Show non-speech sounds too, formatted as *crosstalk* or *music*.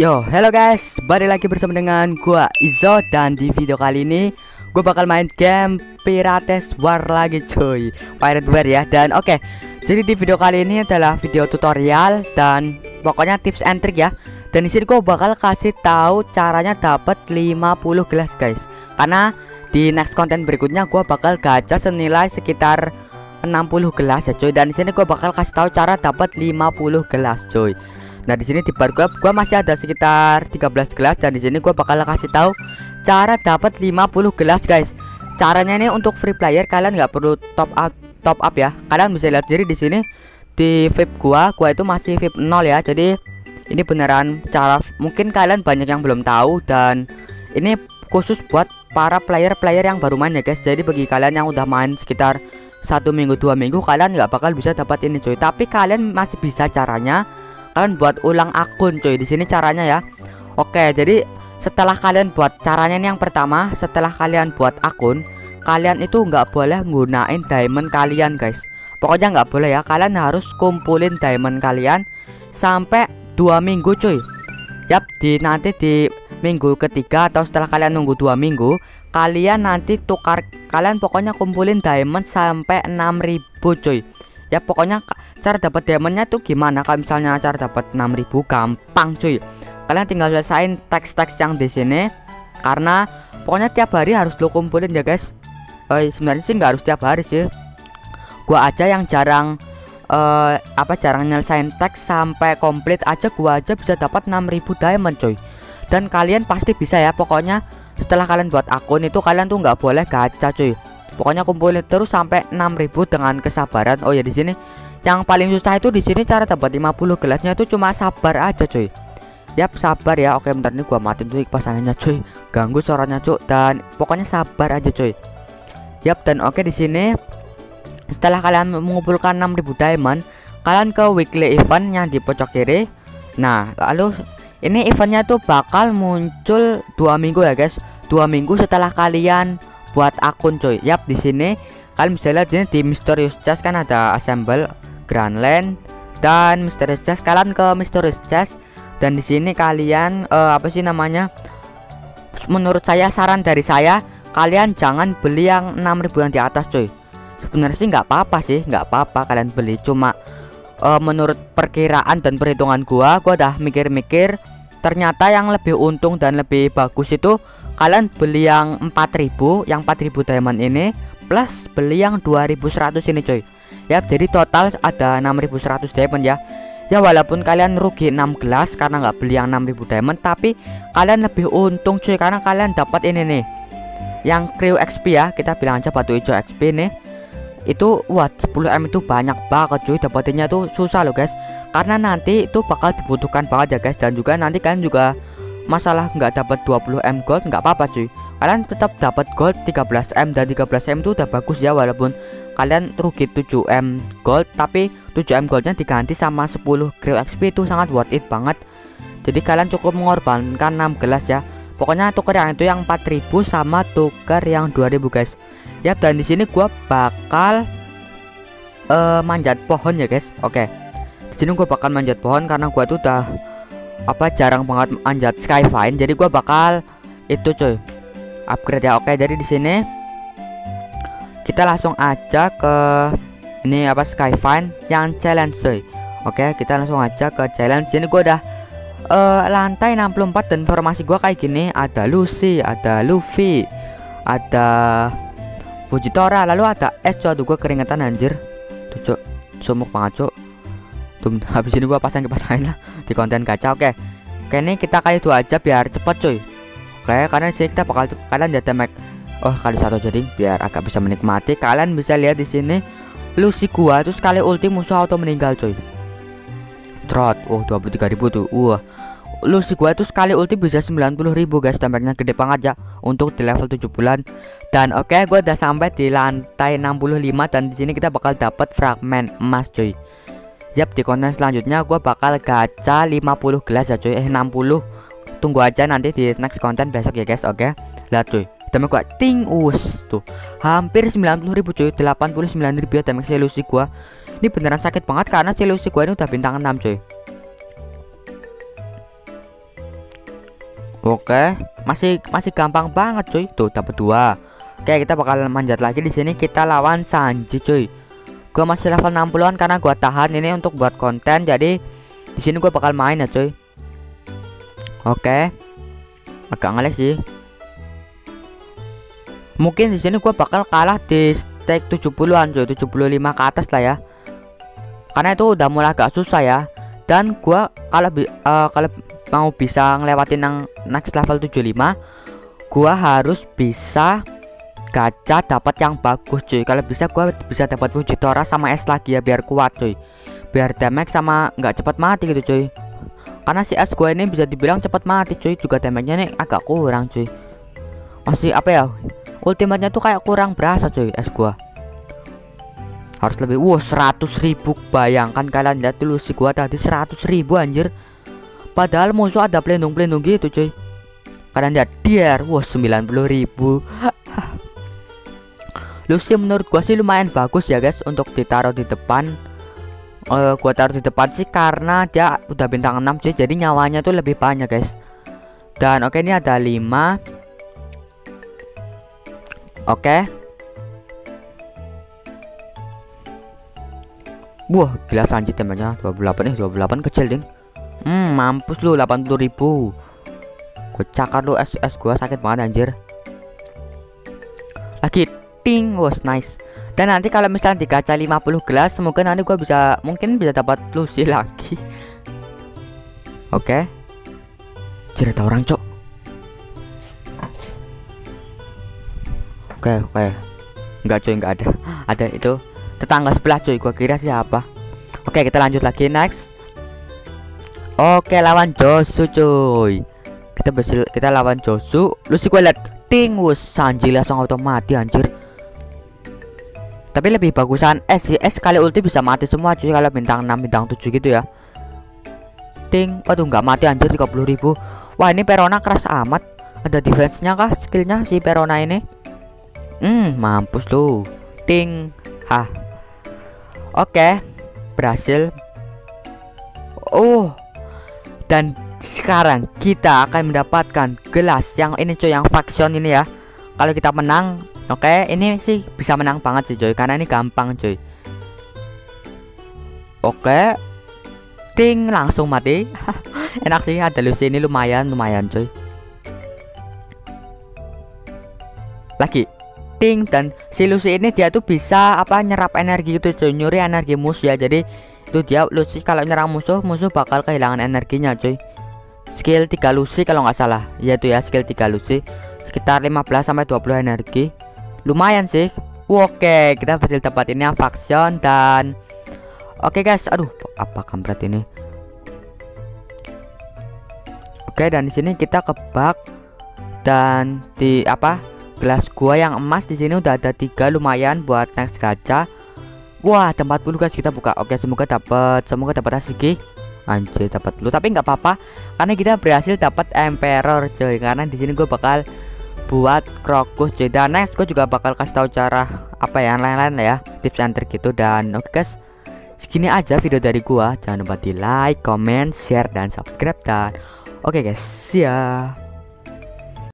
Yo, hello guys, balik lagi bersama dengan gua Izo dan di video kali ini gue bakal main game Pirates War lagi cuy. Pirate War ya. Dan oke okay, jadi di video kali ini adalah video tutorial dan pokoknya tips and trick ya. Dan di sini gue bakal kasih tahu caranya dapat 50 gelas guys. Karena di next konten berikutnya gue bakal gacha senilai sekitar 60 gelas ya cuy. Dan di sini gue bakal kasih tahu cara dapat 50 gelas cuy Nah di sini di bar gua, gua masih ada sekitar 13 gelas dan di sini gua bakal kasih tahu cara dapat 50 gelas guys. Caranya ini untuk free player kalian nggak perlu top up top up ya. Kalian bisa lihat jadi di sini di VIP gua, gua itu masih VIP 0 ya. Jadi ini beneran cara mungkin kalian banyak yang belum tahu dan ini khusus buat para player-player yang baru main ya guys. Jadi bagi kalian yang udah main sekitar satu minggu dua minggu kalian nggak bakal bisa dapat ini cuy. Tapi kalian masih bisa caranya kalian buat ulang akun cuy. Di sini caranya ya. Oke jadi setelah kalian buat caranya ini yang pertama setelah kalian buat akun kalian itu nggak boleh gunain diamond kalian guys. Pokoknya nggak boleh ya. Kalian harus kumpulin diamond kalian sampai dua minggu cuy. Yap di nanti di minggu ketiga atau setelah kalian nunggu dua minggu kalian nanti tukar kalian pokoknya kumpulin diamond sampai 6000 cuy ya pokoknya cara dapat diamondnya tuh gimana? Kalau misalnya cara dapat 6000 gampang cuy. Kalian tinggal selesain teks-teks yang di sini karena pokoknya tiap hari harus lo kumpulin ya guys. Oh, sebenarnya sih nggak harus tiap hari sih. Gua aja yang jarang uh, apa jarang nyelesain teks sampai komplit aja gua aja bisa dapat 6000 diamond cuy. Dan kalian pasti bisa ya pokoknya setelah kalian buat akun itu kalian tuh nggak boleh gacha cuy pokoknya kumpulin terus sampai 6000 dengan kesabaran. Oh ya di sini. Yang paling susah itu di sini cara dapat 50 gelasnya itu cuma sabar aja cuy. Yap sabar ya. Oke bentar ini gua matiin tuh pasangannya cuy. Ganggu suaranya cuy dan pokoknya sabar aja cuy. Yap dan oke di sini. Setelah kalian mengumpulkan 6000 diamond kalian ke weekly event yang di pojok kiri. Nah lalu ini eventnya tuh bakal muncul dua minggu ya guys. Dua minggu setelah kalian buat akun coy. Yap di sini. Kalian bisa lihat ini di mysterious chest kan ada assemble grand land dan mysterious chest kalian ke mysterious chest dan di sini kalian uh, apa sih namanya? Menurut saya saran dari saya kalian jangan beli yang 6000 yang di atas coy. Sebenarnya sih nggak apa-apa sih nggak apa-apa kalian beli. Cuma uh, menurut perkiraan dan perhitungan gua gua udah mikir-mikir ternyata yang lebih untung dan lebih bagus itu kalian beli yang 4000 yang 4000 diamond ini plus beli yang 2100 ini coy ya jadi total ada 6100 diamond ya. Ya walaupun kalian rugi 6 gelas karena nggak beli yang 6000 diamond tapi kalian lebih untung cuy karena kalian dapat ini nih. Yang crew XP ya kita bilang aja batu hijau XP nih itu wah 10M itu banyak banget cuy. Dapetinnya tuh susah loh guys. Karena nanti itu bakal dibutuhkan banget ya guys. Dan juga nanti kalian juga masalah nggak dapat 20m gold nggak apa-apa cuy. Kalian tetap dapat gold 13m dan 13m itu udah bagus ya walaupun kalian rugi 7m gold. Tapi 7m goldnya diganti sama 10 crew XP itu sangat worth it banget. Jadi kalian cukup mengorbankan 6 gelas ya. Pokoknya tuker yang itu yang 4000 sama tuker yang 2000 guys ya dan di sini gua bakal uh, manjat pohon ya guys. Oke. Okay sini gue bakal manjat pohon karena gue tuh udah apa jarang banget manjat skyvine. Jadi gue bakal itu cuy. Upgrade ya. Oke jadi di sini kita langsung aja ke ini apa skyvine yang challenge cuy. Oke kita langsung aja ke challenge. Sini gue udah uh, lantai 64 dan formasi gue kayak gini. Ada Lucy ada Luffy ada Fujitora lalu ada S cuy aduh gue keringetan anjir tuh cuk sumuk banget cuk Tuh, *laughs* habis ini gua pasang kipas angin lah di konten gacha. Oke. Oke, ini kita kali dua aja biar cepet cuy. Oke, karena sih kita bakal kalian jadi make Oh, kali satu jadi biar agak bisa menikmati. Kalian bisa lihat di sini Lucy gua tuh sekali ulti musuh auto meninggal cuy. Trot. Oh, 23.000 tuh. Wah. Lucy gua tuh sekali ulti bisa 90.000 guys. Dampaknya gede banget ya. Untuk di level 7 bulan. Dan oke okay, gua udah sampai di lantai 65 dan di sini kita bakal dapat fragmen emas cuy. Yap di konten selanjutnya gue bakal gacha 50 gelas ya cuy. Eh 60 Tunggu aja nanti di next konten besok ya guys oke? Okay? Lihat cuy. Damage gua ting us tuh. Hampir 90 ribu cuy. 89 ribu ya damage selusi gua. Ini beneran sakit banget karena selusi gua ini udah bintang 6 cuy Oke, masih masih gampang banget cuy. Tuh dapat dua. Oke, kita bakal manjat lagi di sini kita lawan Sanji cuy. Gua masih level 60-an karena gua tahan ini untuk buat konten. Jadi di sini gua bakal main ya cuy. Oke. Agak ngeles sih. Mungkin di sini gua bakal kalah di stake 70-an cuy, 75 ke atas lah ya. Karena itu udah mulai agak susah ya. Dan gua kalau uh, kalau mau bisa ngelewatin yang next level 75 gua harus bisa gacha dapat yang bagus cuy. Kalau bisa gua bisa dapat Fujitora sama es lagi ya biar kuat cuy. Biar damage sama nggak cepat mati gitu cuy. Karena si es gua ini bisa dibilang cepat mati cuy. Juga damage-nya nih agak kurang cuy. Masih apa ya? Ultimate-nya tuh kayak kurang berasa cuy es gua. Harus lebih wow 100 ribu. Bayangkan kalian lihat dulu si gua tadi 100 ribu anjir Padahal musuh ada pelindung-pelindung gitu cuy. Kalian lihat dia Wah 90 ribu. *laughs* Lucy menurut gua sih lumayan bagus ya guys Untuk ditaruh di depan. Uh, Gua taruh di depan sih karena dia udah bintang 6 cuy Jadi nyawanya tuh lebih banyak guys. Dan oke okay, ini ada 5 Oke. Okay. Wah gila sanjit temannya 28 nih 28 kecil ding Hmm, mampus lu 80 ribu Gue cakar lu es gua sakit banget anjir. Lagi ting, was nice. Dan nanti kalau misalnya digacha 50 gelas, semoga nanti gua bisa mungkin bisa dapat Lucy *laughs* lagi. Oke. Okay. Cerita orang, Cok. Oke, okay, oke. Okay. Enggak cuy, enggak ada. Ada itu tetangga sebelah cuy, gua kira siapa. Oke, kita lanjut lagi next. Oke lawan Josu cuy. Kita berhasil kita lawan Josu. Lu sih gue liat ting Wus. Sanji langsung auto mati anjir. Tapi lebih bagusan S sih. S kali ulti bisa mati semua cuy Kalau bintang 6 bintang 7 gitu ya. Ting Waduh nggak mati anjir 30 ribu. Wah ini Perona keras amat. Ada defense-nya kah skillnya si Perona ini? Hmm mampus tuh Ting Hah. Oke Berhasil. Oh dan sekarang kita akan mendapatkan gelas yang ini cuy yang faction ini ya. Kalau kita menang oke okay, ini sih bisa menang banget sih cuy karena ini gampang cuy. Oke. Okay. ting langsung mati. *laughs* Enak sih ada Lucy ini lumayan lumayan cuy. Lagi. Ting dan si Lucy ini dia tuh bisa apa nyerap energi gitu cuy nyuri energi musuh ya. Jadi itu dia Lucy kalau nyerang musuh musuh bakal kehilangan energinya cuy. Skill 3 Lucy kalau nggak salah. Yaitu ya skill 3 Lucy sekitar 15 sampai 20 energi. Lumayan sih. Oke. Kita berhasil dapat ini yang faction dan oke guys. Aduh apa kampret ini? Oke dan di sini kita kebak dan di apa gelas gua yang emas di sini udah ada tiga. Lumayan buat next gacha Wah, tempat 40 guys kita buka. Oke, semoga dapat semoga dapat asik Anjir, dapat lu. Tapi nggak apa-apa karena kita berhasil dapat emperor, coy. Karena di sini gue bakal buat krokus cuy. Dan next gue juga bakal kasih tahu cara apa ya lain-lain ya, tips and trick gitu dan oke guys. Segini aja video dari gua. Jangan lupa di like, comment, share dan subscribe dan oke guys, see ya.